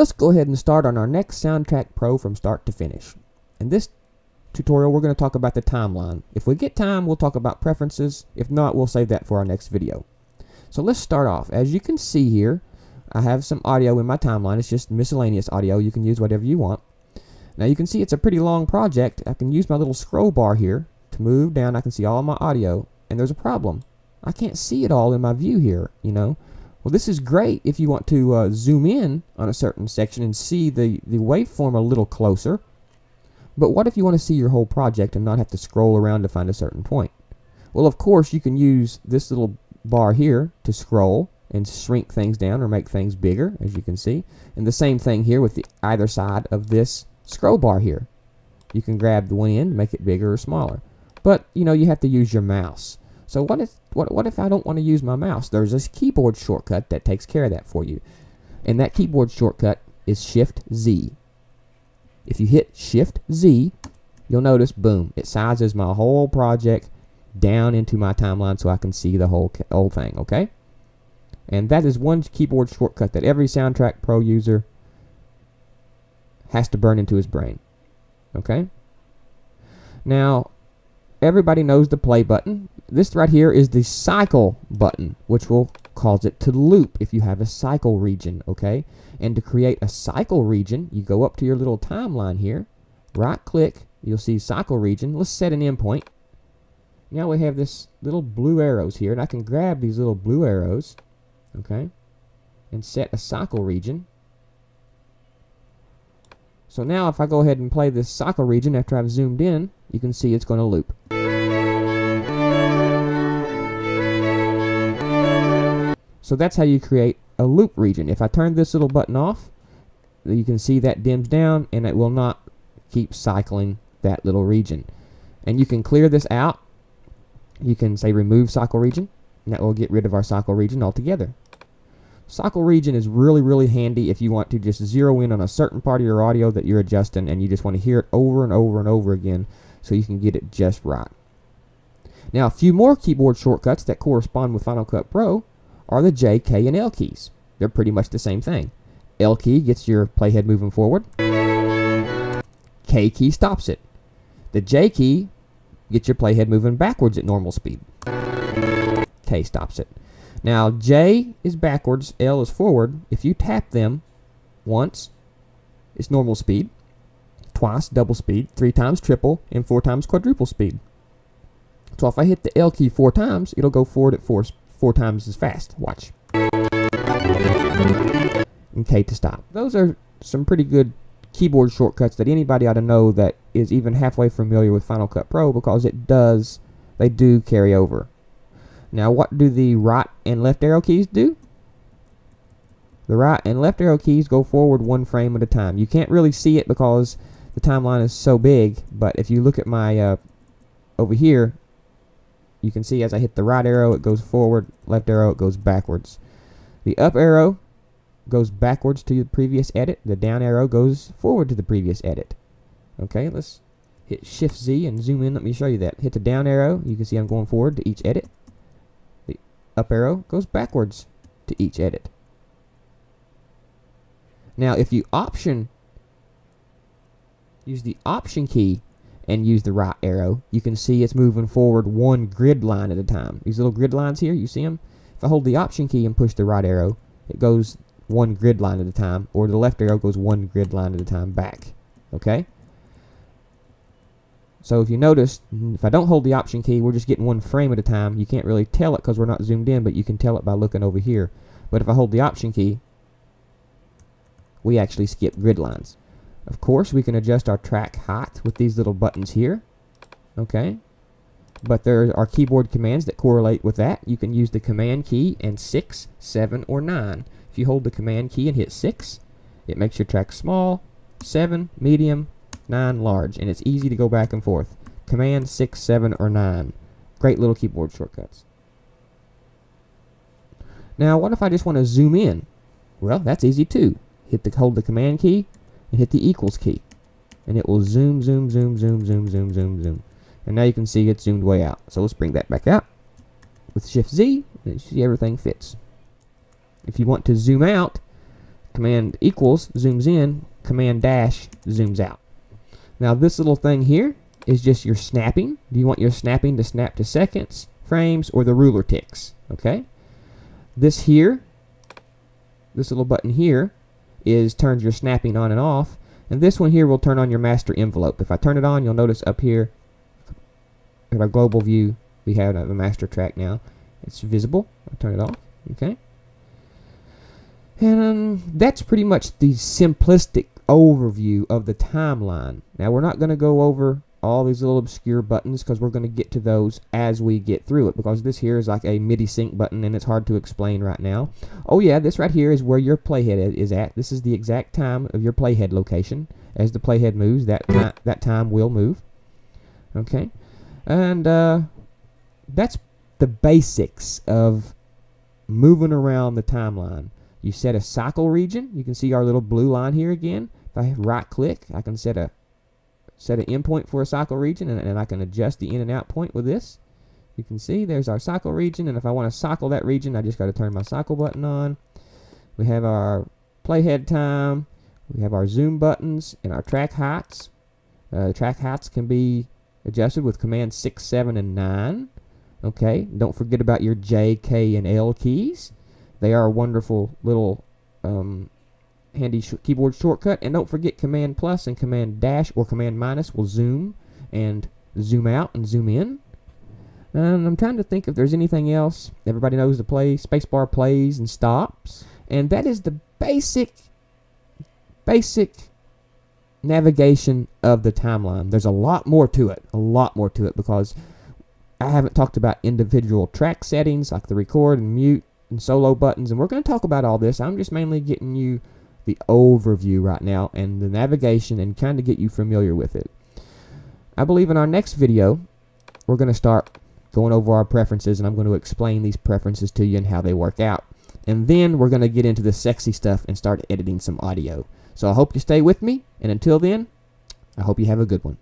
Let's go ahead and start on our next Soundtrack Pro from start to finish. In this tutorial, we're going to talk about the timeline. If we get time, we'll talk about preferences. If not, we'll save that for our next video. So let's start off. As you can see here, I have some audio in my timeline. It's just miscellaneous audio. You can use whatever you want. Now you can see it's a pretty long project. I can use my little scroll bar here to move down. I can see all my audio. And there's a problem. I can't see it all in my view here, you know. Well, this is great if you want to uh, zoom in on a certain section and see the, the waveform a little closer. But what if you want to see your whole project and not have to scroll around to find a certain point? Well, of course, you can use this little bar here to scroll and shrink things down or make things bigger, as you can see. And the same thing here with the either side of this scroll bar here. You can grab the one end, make it bigger or smaller. But, you know, you have to use your mouse. So what if what what if I don't want to use my mouse? There's this keyboard shortcut that takes care of that for you. And that keyboard shortcut is Shift Z. If you hit Shift Z, you'll notice boom, it sizes my whole project down into my timeline so I can see the whole whole thing, okay? And that is one keyboard shortcut that every Soundtrack Pro user has to burn into his brain. Okay? Now, everybody knows the play button. This right here is the cycle button, which will cause it to loop if you have a cycle region, okay? And to create a cycle region, you go up to your little timeline here, right click, you'll see cycle region. Let's set an endpoint. Now we have this little blue arrows here, and I can grab these little blue arrows, okay, and set a cycle region. So now if I go ahead and play this cycle region after I've zoomed in, you can see it's going to loop. So that's how you create a loop region. If I turn this little button off, you can see that dims down and it will not keep cycling that little region. And you can clear this out. You can say remove cycle region, and that will get rid of our cycle region altogether. Cycle region is really, really handy if you want to just zero in on a certain part of your audio that you're adjusting and you just want to hear it over and over and over again so you can get it just right. Now, a few more keyboard shortcuts that correspond with Final Cut Pro are the J, K, and L keys. They're pretty much the same thing. L key gets your playhead moving forward. K key stops it. The J key gets your playhead moving backwards at normal speed. K stops it. Now, J is backwards, L is forward. If you tap them once, it's normal speed. Twice, double speed. Three times, triple. And four times, quadruple speed. So if I hit the L key four times, it'll go forward at four, four times as fast. Watch. Okay, to stop. Those are some pretty good keyboard shortcuts that anybody ought to know that is even halfway familiar with Final Cut Pro because it does, they do carry over. Now what do the right and left arrow keys do? The right and left arrow keys go forward one frame at a time. You can't really see it because the timeline is so big, but if you look at my, uh, over here, you can see as I hit the right arrow, it goes forward, left arrow, it goes backwards. The up arrow goes backwards to the previous edit. The down arrow goes forward to the previous edit. Okay, let's hit Shift Z and zoom in. Let me show you that. Hit the down arrow. You can see I'm going forward to each edit. The up arrow goes backwards to each edit. Now, if you option, use the option key and use the right arrow, you can see it's moving forward one grid line at a time. These little grid lines here, you see them? If I hold the option key and push the right arrow, it goes one grid line at a time, or the left arrow goes one grid line at a time back. Okay? So if you notice, if I don't hold the option key, we're just getting one frame at a time. You can't really tell it because we're not zoomed in, but you can tell it by looking over here. But if I hold the option key, we actually skip grid lines. Of course, we can adjust our track height with these little buttons here. Okay? But there are keyboard commands that correlate with that. You can use the command key and 6, 7, or 9. If you hold the command key and hit 6, it makes your track small, 7, medium, 9, large. And it's easy to go back and forth. Command 6, 7, or 9. Great little keyboard shortcuts. Now, what if I just want to zoom in? Well, that's easy too. Hit the hold the command key and hit the equals key. And it will zoom, zoom, zoom, zoom, zoom, zoom, zoom, zoom. And now you can see it's zoomed way out. So let's bring that back out. With Shift Z, you see everything fits. If you want to zoom out, Command equals zooms in, Command dash zooms out. Now this little thing here is just your snapping. Do you want your snapping to snap to seconds, frames, or the ruler ticks? Okay. This here, this little button here, is turns your snapping on and off. And this one here will turn on your master envelope. If I turn it on, you'll notice up here in our global view, we have a master track now. It's visible. I'll turn it off. Okay. And um, that's pretty much the simplistic overview of the timeline. Now we're not going to go over all these little obscure buttons because we're going to get to those as we get through it because this here is like a MIDI sync button and it's hard to explain right now. Oh yeah, this right here is where your playhead is at. This is the exact time of your playhead location. As the playhead moves, that, that time will move. Okay. And uh, that's the basics of moving around the timeline. You set a cycle region. You can see our little blue line here again. If I right click, I can set a set an endpoint for a cycle region and, and I can adjust the in and out point with this. You can see there's our cycle region and if I want to cycle that region I just got to turn my cycle button on. We have our playhead time. We have our zoom buttons and our track heights. Uh, track heights can be adjusted with command 6, 7, and 9. Okay, don't forget about your J, K, and L keys. They are wonderful little um, handy sh keyboard shortcut. And don't forget Command plus and Command dash or Command minus will zoom and zoom out and zoom in. And I'm trying to think if there's anything else. Everybody knows the play spacebar plays and stops. And that is the basic basic navigation of the timeline. There's a lot more to it. A lot more to it because I haven't talked about individual track settings like the record and mute and solo buttons, and we're going to talk about all this. I'm just mainly getting you the overview right now and the navigation and kind of get you familiar with it. I believe in our next video, we're going to start going over our preferences, and I'm going to explain these preferences to you and how they work out. And then we're going to get into the sexy stuff and start editing some audio. So I hope you stay with me, and until then, I hope you have a good one.